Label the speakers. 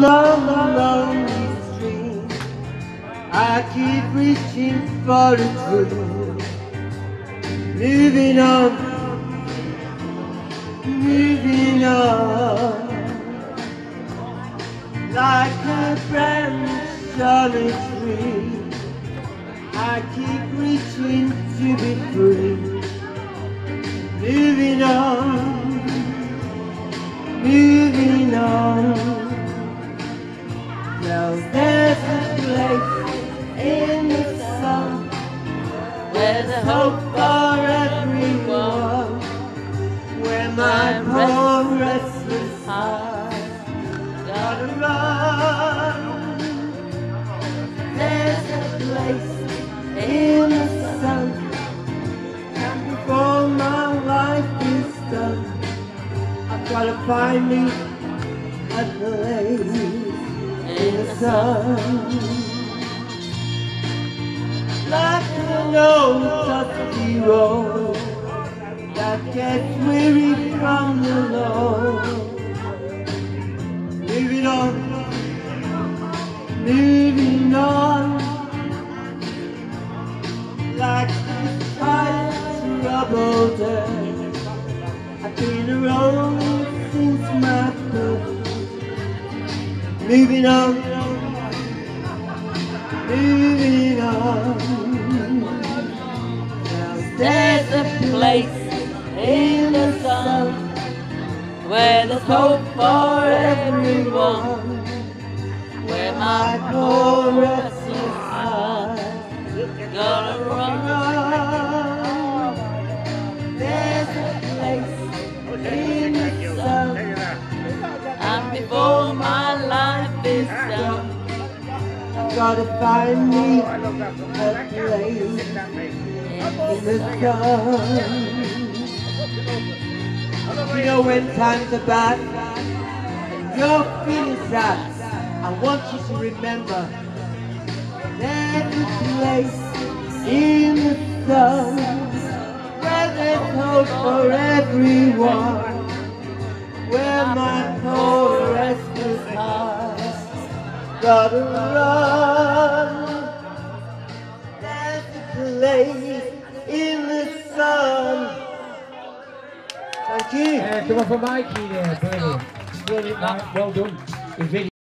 Speaker 1: along the lonely stream I keep reaching for a dream Moving on Moving on Like a branch on a tree I keep reaching to be free Moving on Moving on There's a place in the sun. Where there's hope for everyone Where my poor restless heart Gotta run. There's a place in the sun. And before my life is done I've gotta find me a place the sun Like an old dusty road That gets weary from the load Moving on Moving on. Like this tight troubled earth I've been around since my Moving on Moving on Now
Speaker 2: There's a place in the sun where there's hope for everyone. Where my poor
Speaker 1: Gotta find me. A place in the sun You know when times are bad and you're feeling sad I want you to remember There's a place in the sun Where there's hope for everyone Where my poor restless heart Gotta run There's in the sun Thank you
Speaker 3: Yeah, come on for Mikey there, brilliant. Brilliant, well done.